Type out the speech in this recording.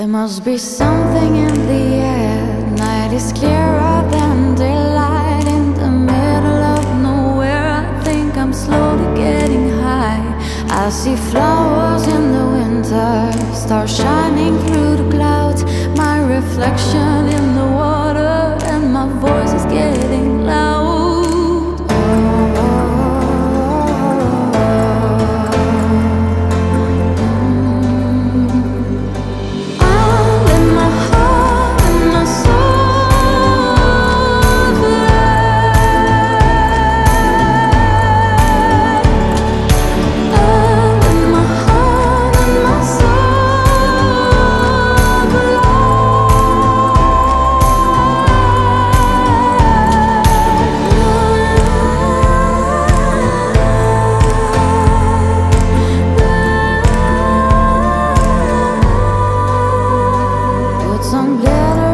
There must be something in the air. Night is clearer than daylight. In the middle of nowhere, I think I'm slowly getting high. I see flowers in the winter, stars shining through the clouds. My reflection some better.